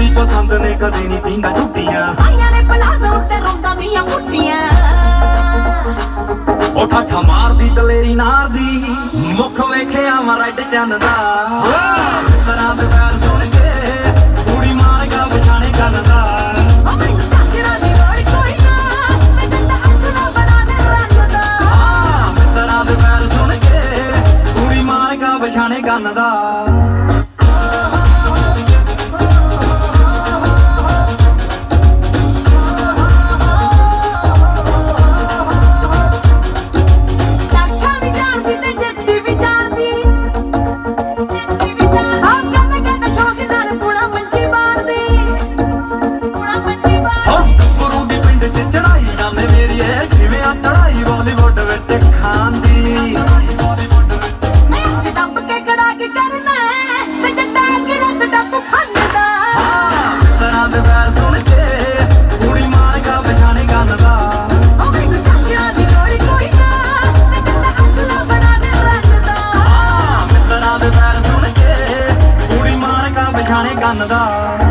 ਕੁੱਤੀ ਪਸੰਦ ਨੇ ਕਦੇ ਨਹੀਂ ਪੀਂਦਾ ਝੁੱਟੀਆਂ ਆਈਆਂ ਨੇ ਪਲਾਜ਼ੋ ਉੱਤੇ ਰੌਂਦਾਂ ਦੀਆਂ ਮੁੱਟੀਆਂ ਉਹ ਠਾਠਾ ਮਾਰਦੀ ਦਲੇਰੀ ਨਾਰ ਦੀ ਮੁਖ ਵੇਖਿਆ ਮੈਂ ਰੈਡ ਚੰਨ ਦਾ। ਤਰਾਂ ਦੇ ਵੈਰ ਸੁਣ ਕੇ ਕੁੜੀ ਮਾਰ ਗਾ ਪਛਾਣੇ ਕੰਨ ਦਾ। ਮੈਨੂੰ ਕਾਜਰਾ ਆ ਚੜਾਈ ਬਾਲੀਵੁੱਡ ਵਿੱਚ ਖਾਂਦੀ। ਦੱਬ ਕੇ ਕੜਾ ਕੇ ਕਰਨਾ ਹੈ, ਮੈਂ ਜੱਟਾ ਕਿਲਾ ਸਟੱਪ ਖੰਡਦਾ ਹਾਂ ਮਿੱਤਰਾਂ ਦੇ ਵੈਰ ਸੁਣ ਕੇ ਕੁੜੀ ਮਾਰ ਗਾ ਪਛਾਣੇ ਕੰਨ ਦਾ। ਦਾ।